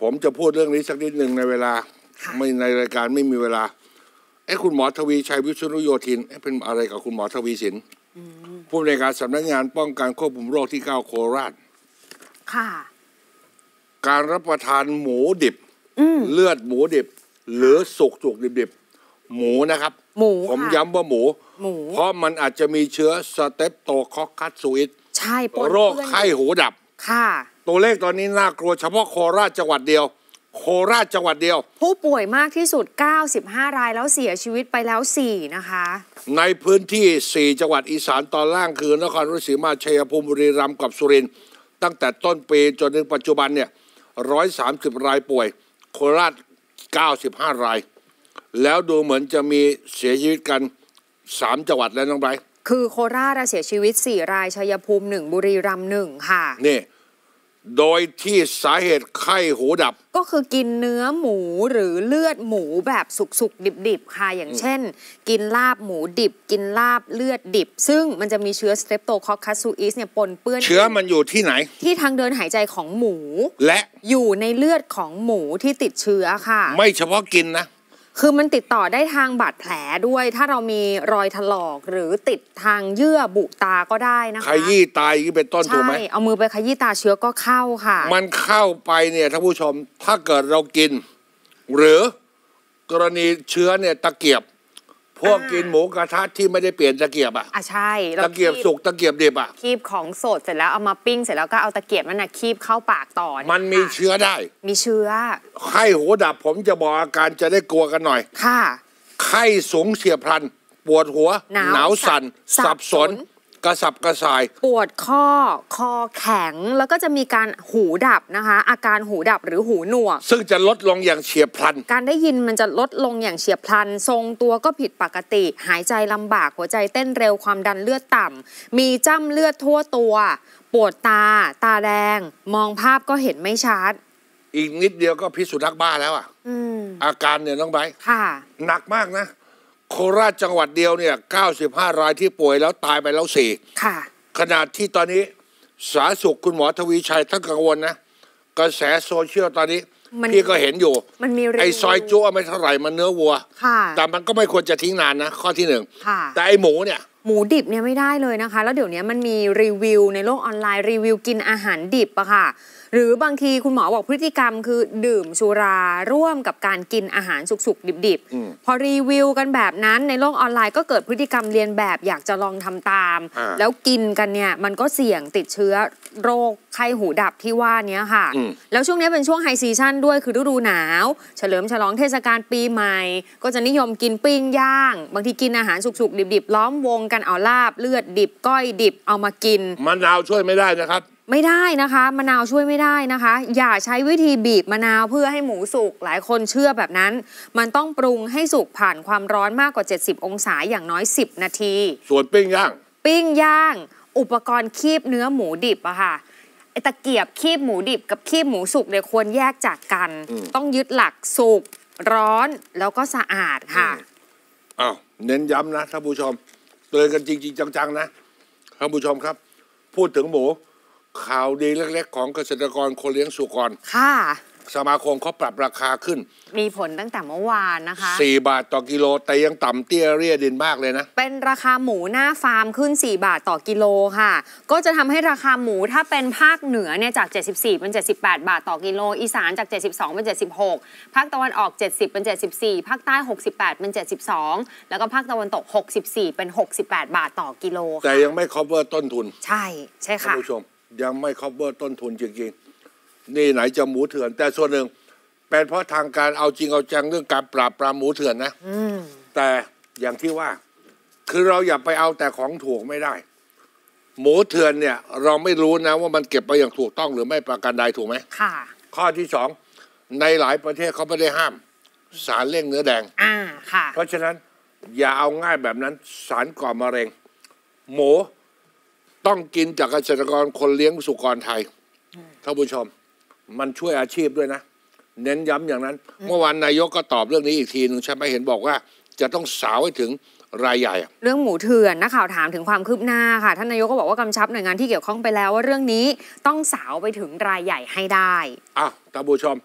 ผมจะพูดเรื่องนี้สักนิดหนึ่งในเวลาค่ะไม่ในรายการไม่มีเวลาเอ้คุณหมอทวีชัยวิษณุโยธินเอ๊ะเป็นอะไรกับคุณหมอทวีสินผู้ในวยการสำนักงานป้องกันควบคุมโรคที่เก้าโคราช ค่ะ การรับประทานหมูดิบอืมเลือดหมูดิบ หรือสุกสุกดิบดิบๆหมูนะครับ หมูผมค่ะย้ำว่าหมูหมู เพราะมันอาจจะมีเชื้อสเตปโตคอคคัสซูอิสใช่ปนโรคเปื้อนไข้หูดับ ค่ะ ตัวเลขตอนนี้น่ากลัวเฉพาะโคราชจังหวัดเดียว โคราชจังหวัดเดียว ผู้ป่วยมากที่สุด 95 รายแล้วเสียชีวิตไปแล้ว 4 นะคะ ในพื้นที่ 4 จังหวัดอีสานตอนล่างคือนครราชสีมาชัยภูมิบุรีรัมย์กับสุรินทร์ตั้งแต่ต้นปีจนถึงปัจจุบันเนี่ย130 รายป่วย โคราช 95 ราย แล้วดูเหมือนจะมีเสียชีวิตกัน 3 จังหวัดแล้วน้องไบรท์คือโคราชอะเสียชีวิต 4 รายชัยภูมิ 1 บุรีรัมย์1ค่ะ นี่ โดยที่สาเหตุไข้หูดับ ก็คือกินเนื้อหมูหรือเลือดหมูแบบสุกๆ ดิบๆ ค่ะ อย่างเช่น กินลาบหมูดิบ กินลาบเลือดดิบ ซึ่งมันจะมีเชื้อสเตปโตคอคคัสซูอิสเนี่ยปนเปื้อน เชื้อมันอยู่ที่ไหน ที่ทางเดินหายใจของหมู และอยู่ในเลือดของหมูที่ติดเชื้อค่ะ ไม่เฉพาะกินนะ คือมันติดต่อได้ทางบาดแผลด้วย ถ้าเรามีรอยถลอกหรือติดทางเยื่อบุตาก็ได้นะคะขยี้ตายอย่างนี้เป็นต้นถูกใช่ไหมเอามือไปขยี้ตาเชื้อก็เข้าค่ะ มันเข้าไปเนี่ยท่านผู้ชมถ้าเกิดเรากิน หรือกรณีเชื้อเนี่ยตะเกียบ พวกอ่ากิกินหมูกระทะที่ไม่ได้เปลี่ยนตะเกียบอะอะใช่แล้ตะเกียบคีสุกตะเกียบดิบอะคีบของสดเสร็จแล้วเอามาปิ้งเสร็จแล้วก็เอาตะเกียบนั่นนะคีบเข้าปากต่อมันมีค่ะเชื้อได้ มีเชื้อไข้หูดับผมจะบอกอาการจะได้กลัวกันหน่อย ค่ะไข้สูงเฉียบพลัน ปวดหัว หนาวสั่นสับสับสนสน กระสับกระส่าย ปวดข้อ คอแข็ง แล้วก็จะมีการหูดับนะคะ อาการหูดับหรือหูหนวก ซึ่งจะลดลงอย่างเฉียบพลัน การได้ยินมันจะลดลงอย่างเฉียบพลัน ทรงตัวก็ผิดปกติ หายใจลำบาก หัวใจเต้นเร็ว ความดันเลือดต่ำ มีจ้ำเลือดทั่วตัว ปวดตา ตาแดง มองภาพก็เห็นไม่ชัด อีกนิดเดียวก็พิษสุนัขบ้าแล้วอะอืมอาการเนี่ยน้องไบร์ทค่ะ หนักมากนะ โคราชจังหวัดเดียวเนี่ย 95 รายที่ป่วยแล้วตายไปแล้วสี่ค่ะ ขนาดที่ตอนนี้สาธารณสุขคุณหมอทวีชัยท่านกังวลนะ กระแสโซเชียลตอนนี้ มันพี่ก็เห็นอยู่ มันมีรีวิวไอ้ซอยจุไม่เท่าไหร่มันเนื้อวัว ค่ะ แต่มันก็ไม่ควรจะทิ้งนานนะ ข้อที่หนึ่ง ค่ะ แต่ไอ้หมูเนี่ย หมูดิบเนี่ยไม่ได้เลยนะคะ แล้วเดี๋ยวนี้มันมีรีวิวในโลกออนไลน์รีวิวกินอาหารดิบอะค่ะ หรือบางทีคุณหมอบอกพฤติกรรมคือดื่มสุราร่วมกับการกินอาหารสุกๆ ดิบอืมๆพอรีวิวกันแบบนั้นในโลกออนไลน์ก็เกิดพฤติกรรมเลียนแบบอยากจะลองทำตามอ่าแล้วกินกันเนี่ยมันก็เสี่ยงติดเชื้อโรคไข้หูดับที่ว่าเนี้ยค่ะอืมแล้วช่วงนี้เป็นช่วง high season ด้วยคือฤดูหนาว เฉลิมฉลองเทศกาลปีใหม่ ก็จะนิยมกินปิ้งย่าง บางทีกินอาหารสุกๆ ดิบๆ ล้อมวงกันเอาลาบเลือดดิบก้อยดิบเอามากิน มะนาวช่วยไม่ได้นะครับ ไม่ได้นะคะมะนาวช่วยไม่ได้นะคะ อย่าใช้วิธีบีบมะนาวเพื่อให้หมูสุกหลายคนเชื่อแบบนั้น มันต้องปรุงให้สุกผ่านความร้อนมากกว่า 70 องศาอย่างน้อย 10 นาที ส่วนปิ้งย่าง ปิ้งย่าง อุปกรณ์คีบเนื้อหมูดิบอะค่ะไอตะเกียบคีบหมูดิบกับคีบหมูสุกเนี่ยควรแยกจากกันอืมต้องยึดหลักสุกร้อนแล้วก็สะอาดค่ะอ้าวเน้นย้ำนะท่านผู้ชม เตือนกันจริง ๆ จังๆนะท่านผู้ชมครับ พูดถึงหมูข่าวดีเล็กๆ ของเกษตรกรคนเลี้ยงสุกรค่ะ สมาคมเขาปรับราคาขึ้น มีผลตั้งแต่เมื่อวานนะคะ 4 บาทต่อกิโลแต่ยังต่ำเตี้ยเรียดินมากเลยนะ เป็นราคาหมูหน้าฟาร์มขึ้น 4 บาทต่อกิโลค่ะ ก็จะทำให้ราคาหมูถ้าเป็นภาคเหนือเนี่ยจาก 74 เป็น 78 บาทต่อกิโล อีสานจาก 72 เป็น 76 ภาคตะวันออก 70 เป็น 74 ภาคใต้ 68 เป็น 72 แล้วก็ภาคตะวันตก 64 เป็น 68 บาทต่อกิโล แต่ค่ะยังไม่ cover ต้นทุน ใช่ใช่ท่านค่ะผู้ชมยังไม่ cover ต้นทุนจริงๆ นี่ไหนจะหมูเถื่อน แต่ส่วนหนึ่งเป็นเพราะทางการเอาจริงเอาจังเรื่องการปราบปรามหมูเถื่อนนะอืมแต่อย่างที่ว่า คือเราอย่าไปเอาแต่ของถูกไม่ได้ หมูเถื่อนเนี่ย เราไม่รู้นะว่ามันเก็บไปอย่างถูกต้องหรือไม่ประการใดถูกไหมค่ะ ข้อที่สองในหลายประเทศเขาไม่ได้ห้าม สารเร่งเนื้อแดง อ่าค่ะ เพราะฉะนั้นอย่าเอาง่ายแบบนั้น สารก่อมะเร็ง หมูต้องกินจากเกษตรกรคนเลี้ยงสุกรไทยท่านผู้ชม มันช่วยอาชีพด้วยนะ เน้นย้ำอย่างนั้น เมื่อวานนายกก็ตอบเรื่องนี้อีกทีหนึ่งใช่ไหมเห็นบอกว่า จะต้องสาวให้ถึงรายใหญ่อะเรื่องหมูเถื่อนนักข่าวถามถึงความคืบหน้าค่ะ ท่านนายกก็บอกว่ากำชับหน่วยงานที่เกี่ยวข้องไปแล้วว่าเรื่องนี้ต้องสาวไปถึงรายใหญ่ให้ได้อ้าวท่านผู้ชม